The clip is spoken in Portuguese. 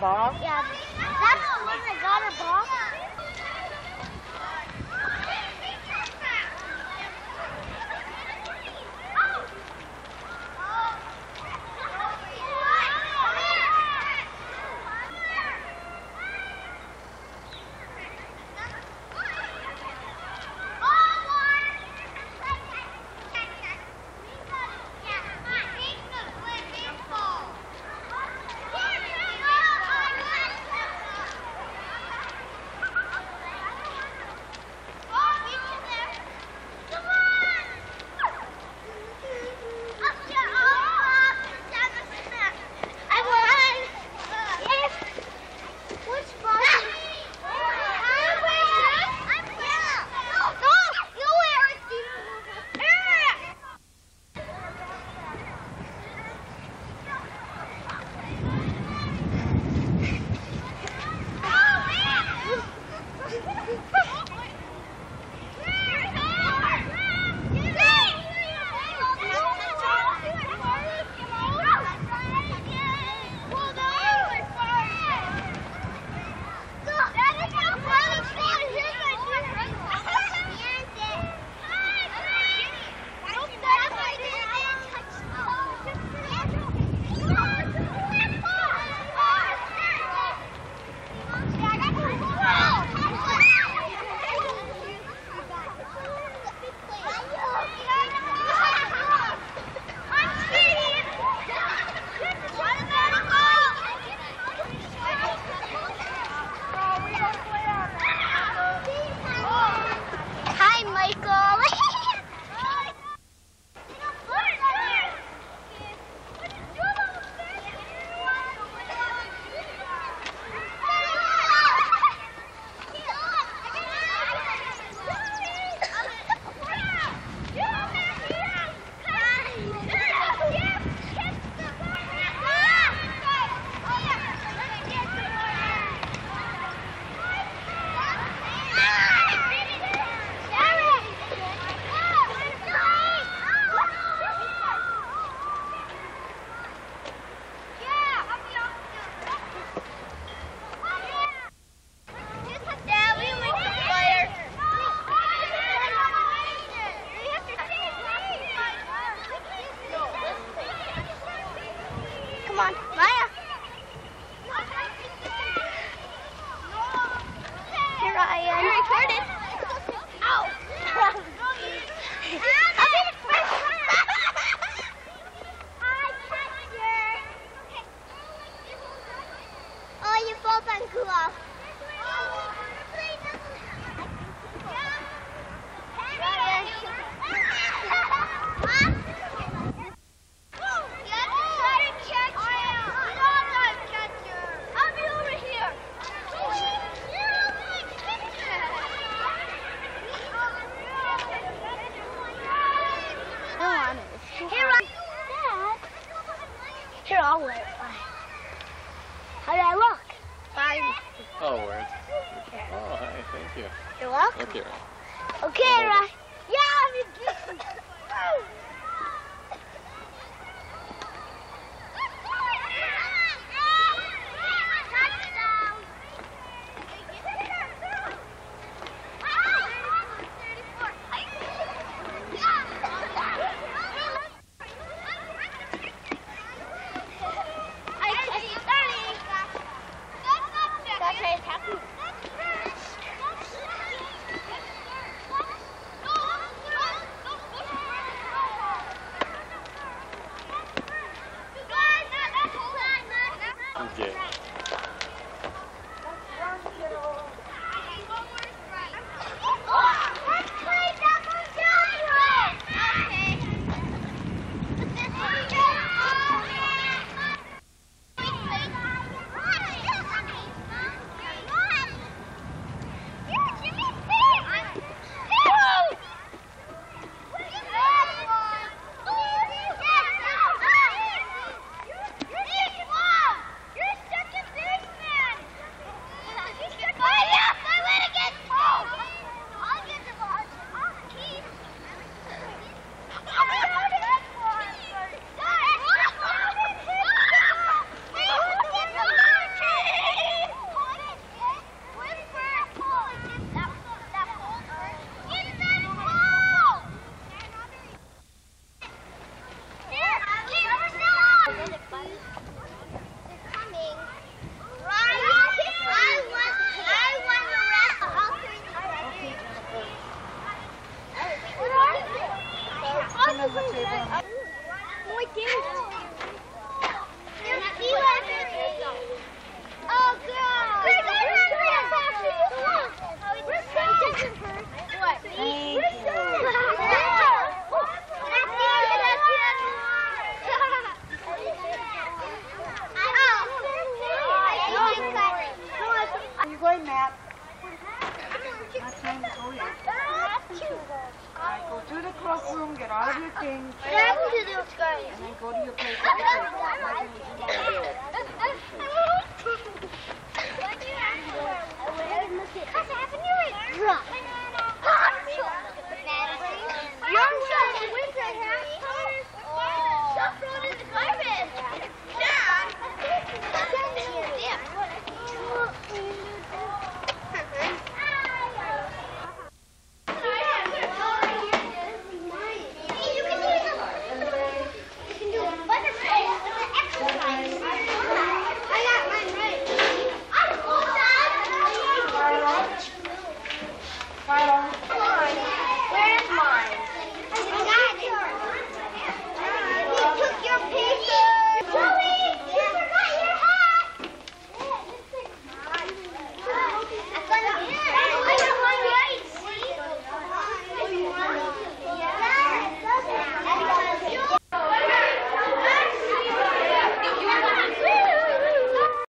Yeah, Muy Oh, I